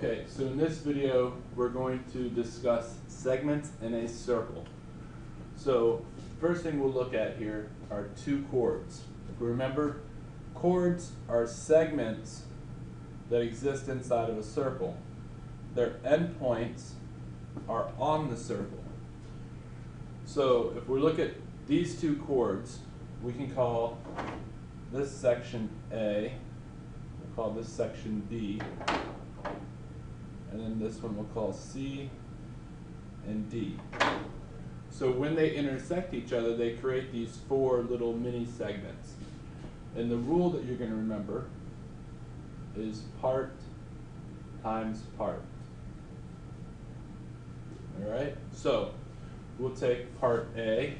Okay, so in this video, we're going to discuss segments in a circle. So, first thing we'll look at here are two chords. If we remember, chords are segments that exist inside of a circle. Their endpoints are on the circle. So, if we look at these two chords, we can call this section A, we'll call this section B, and then this one we'll call C and D. So when they intersect each other, they create these four little mini segments. And the rule that you're going to remember is part times part. Alright, so we'll take part A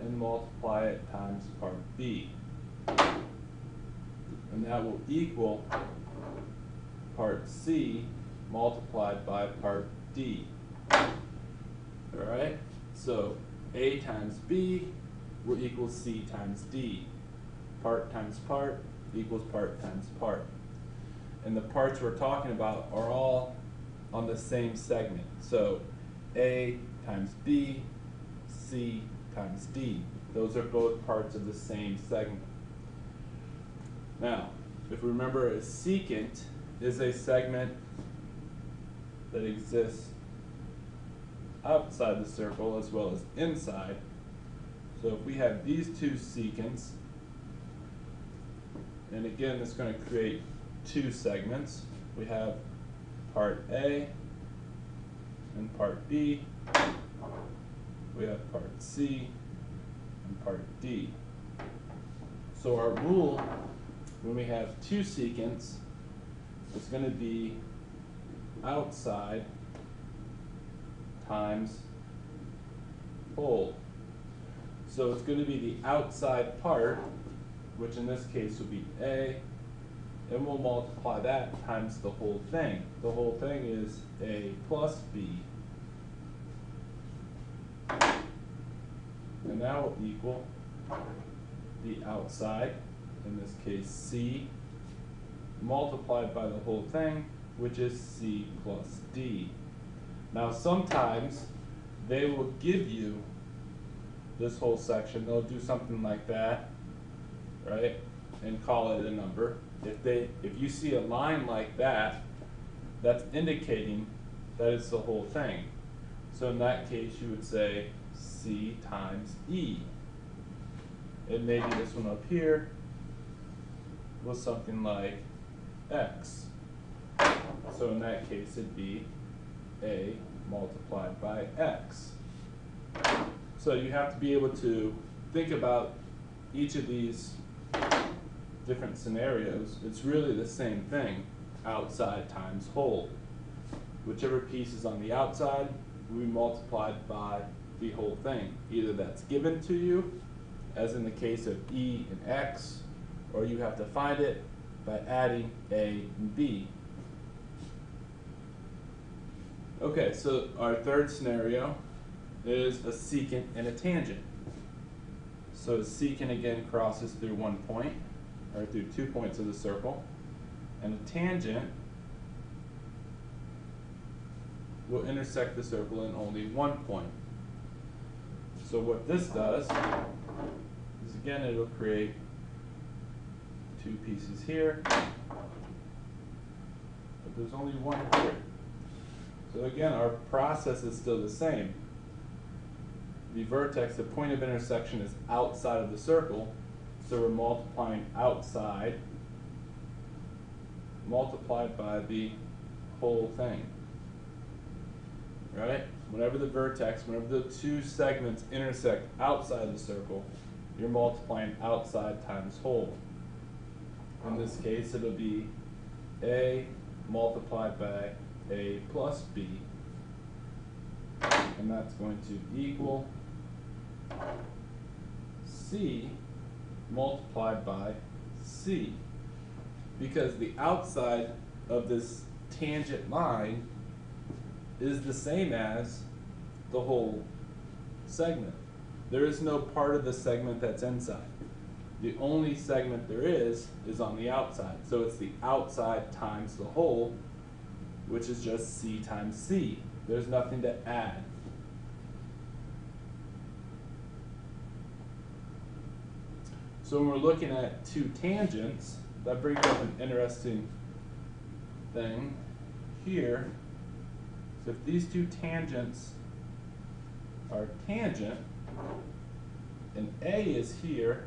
and multiply it times part B. And that will equal part C multiplied by part D. Alright, so A times B will equal C times D. Part times part equals part times part. And the parts we're talking about are all on the same segment. So A times B, C times D. Those are both parts of the same segment. Now, if we remember a secant is a segment that exists outside the circle as well as inside. So if we have these two secants, and again it's going to create two segments. We have part A and part B. We have part C and part D. So our rule when we have two secants is going to be outside times whole. So it's going to be the outside part, which in this case would be A, and we'll multiply that times the whole thing. The whole thing is A plus B. And that will equal the outside, in this case C, multiplied by the whole thing, which is C plus D. Now sometimes they will give you this whole section, they'll do something like that, right, and call it a number. If they, if you see a line like that, that's indicating that it's the whole thing. So in that case, you would say C times E. And maybe this one up here was something like X. So in that case, it'd be A multiplied by X. So you have to be able to think about each of these different scenarios. It's really the same thing, outside times whole. Whichever piece is on the outside, we multiplied by the whole thing. Either that's given to you, as in the case of E and X, or you have to find it by adding A and B. Okay, so our third scenario is a secant and a tangent. So a secant again crosses through one point, or through two points of the circle, and a tangent will intersect the circle in only one point. So what this does is again it'll create two pieces here, but there's only one here. So again, our process is still the same. The vertex, the point of intersection is outside of the circle, so we're multiplying outside multiplied by the whole thing. Right? Whenever the vertex, whenever the two segments intersect outside the circle, you're multiplying outside times whole. In this case, it'll be A multiplied by A plus B. And that's going to equal C multiplied by C. Because the outside of this tangent line is the same as the whole segment. There is no part of the segment that's inside. The only segment there is, is on the outside, so it's the outside times the whole, which is just c times c. There's nothing to add. So when we're looking at two tangents, that brings up an interesting thing here. So if these two tangents are tangent, and A is here,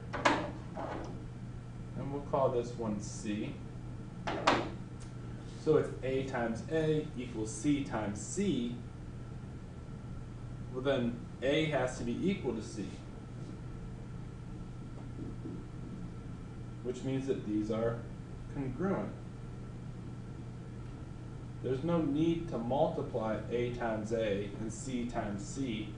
and we'll call this one C. So if A times A equals C times C, well then A has to be equal to C. Which means that these are congruent. There's no need to multiply A times A and C times C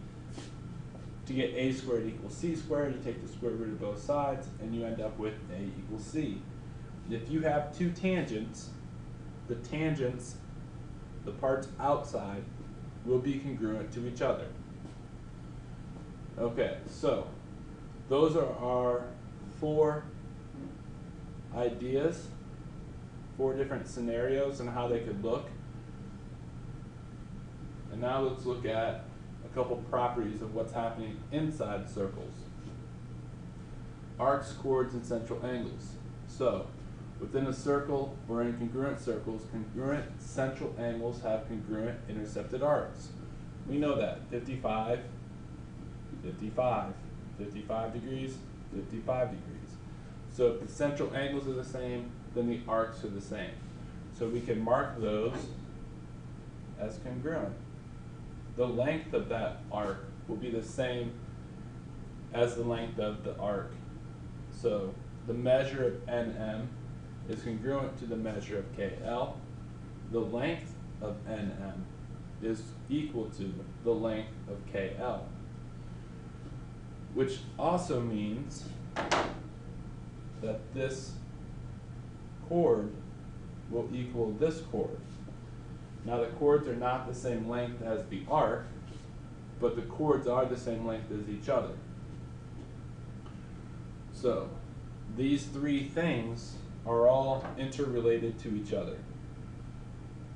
to get a squared equals c squared, you take the square root of both sides, and you end up with a equals c. If you have two tangents, the tangents, the parts outside, will be congruent to each other. Okay, so those are our four ideas, four different scenarios and how they could look. And now let's look at couple properties of what's happening inside circles. Arcs, chords, and central angles. So, within a circle or in congruent circles, congruent central angles have congruent intercepted arcs. We know that 55, 55, 55 degrees, 55 degrees. So if the central angles are the same, then the arcs are the same. So we can mark those as congruent the length of that arc will be the same as the length of the arc. So the measure of NM is congruent to the measure of KL. The length of NM is equal to the length of KL. Which also means that this chord will equal this chord. Now the chords are not the same length as the arc, but the chords are the same length as each other. So these three things are all interrelated to each other.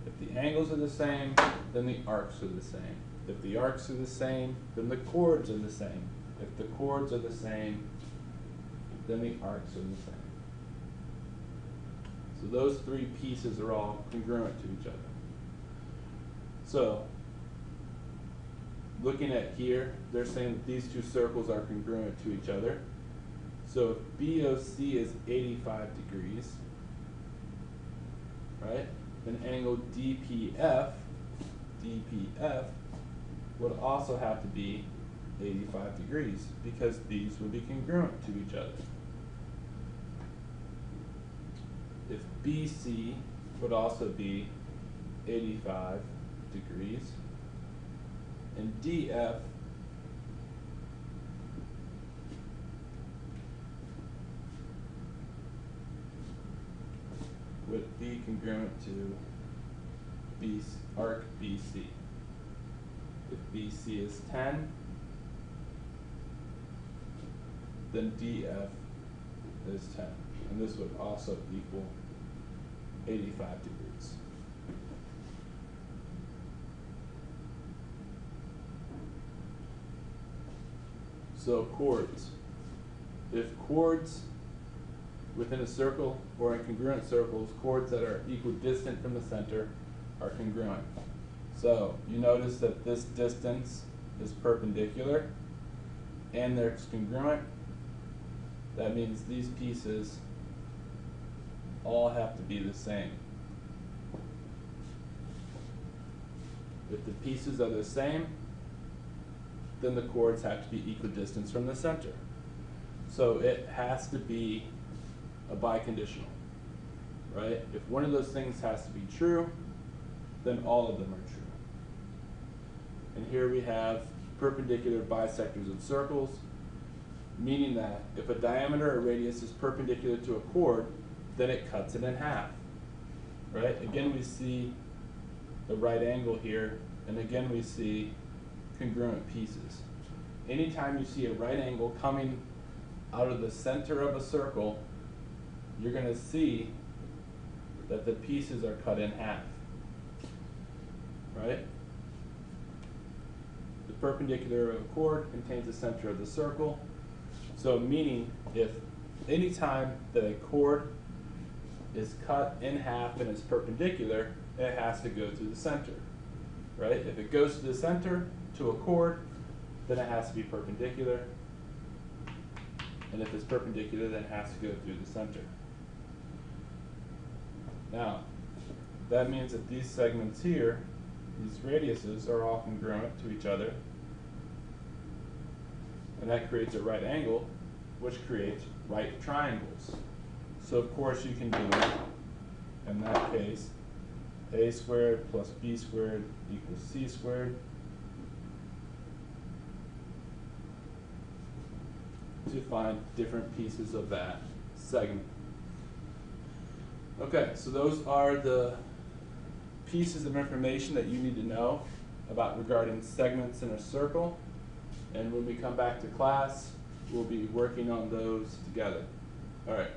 If the angles are the same, then the arcs are the same. If the arcs are the same, then the chords are the same. If the chords are the same, then the arcs are the same. So those three pieces are all congruent to each other. So, looking at here, they're saying that these two circles are congruent to each other. So if BOC is 85 degrees, right, then angle DPF, DPF would also have to be 85 degrees because these would be congruent to each other. If BC would also be 85 degrees. And DF would be congruent to arc BC. If BC is 10, then DF is 10. And this would also equal 85 degrees. So chords. If chords within a circle or in congruent circles, chords that are equidistant from the center are congruent. So you notice that this distance is perpendicular and they're congruent. That means these pieces all have to be the same. If the pieces are the same, then the chords have to be equidistant from the center. So it has to be a biconditional, right? If one of those things has to be true, then all of them are true. And here we have perpendicular bisectors of circles, meaning that if a diameter or radius is perpendicular to a chord, then it cuts it in half, right? Again, we see the right angle here, and again, we see congruent pieces. Anytime you see a right angle coming out of the center of a circle, you're gonna see that the pieces are cut in half. Right? The perpendicular of a chord contains the center of the circle. So meaning if any time that a chord is cut in half and is perpendicular, it has to go through the center. Right? If it goes to the center to a chord, then it has to be perpendicular. And if it's perpendicular, then it has to go through the center. Now, that means that these segments here, these radiuses are all congruent to each other. And that creates a right angle, which creates right triangles. So of course you can do, in that case, a squared plus b squared equals c squared. To find different pieces of that segment. Okay, so those are the pieces of information that you need to know about regarding segments in a circle. And when we come back to class, we'll be working on those together. All right.